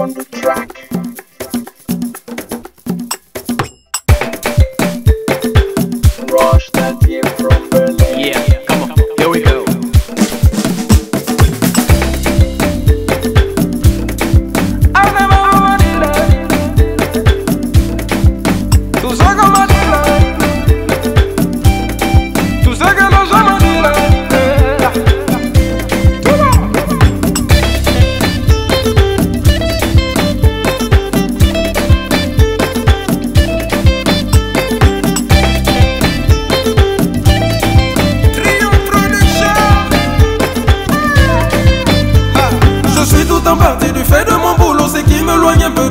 on the track.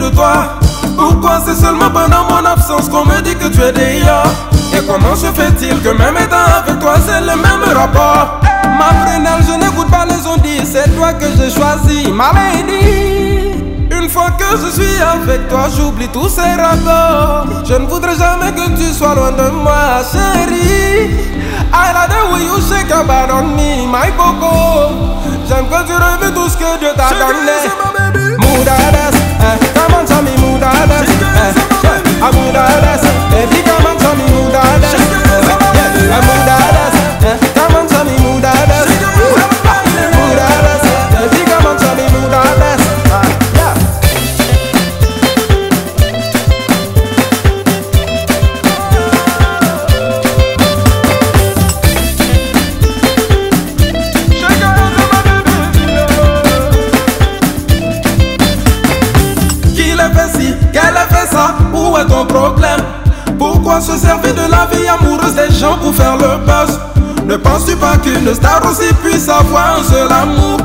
De toi. Pourquoi c'est seulement pendant mon absence qu'on me dit que tu es déjà? Et comment se fait-il que même étant avec toi, c'est le même rapport? Ma prunelle, je n'écoute pas les ondits, c'est toi que j'ai choisi, ma lady. Une fois que je suis avec toi, j'oublie tous ces rapports. Je ne voudrais jamais que tu sois loin de moi, chérie. I like the way you shake body on me, my coco. J'aime quand tu remets tout ce que Dieu t'a donné. Pourquoi se servir de la vie amoureuse des gens pour faire le buzz? Ne penses-tu pas qu'une star aussi puisse avoir un seul amour?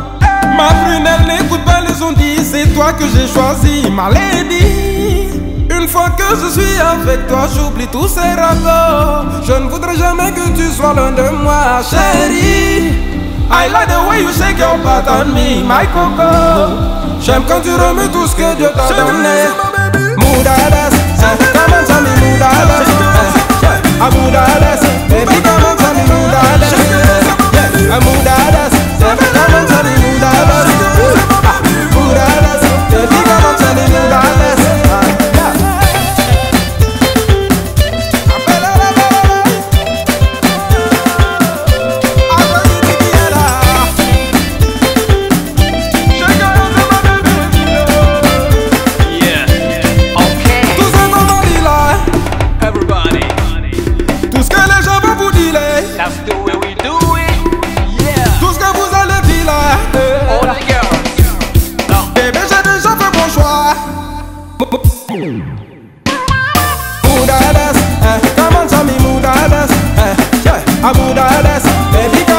Ma prunelle n'écoute pas les ondits, c'est toi que j'ai choisi, ma lady. Une fois que je suis avec toi, j'oublie tous ces rapports. Je ne voudrais jamais que tu sois loin de moi, chérie. I like the way you shake your butt on me, my coco. J'aime quand tu remets tout ce que Dieu t'a donné. Moudades, Buddha, eh, come on, tell me, Buddha, eh, yeah, I'm Buddha, baby.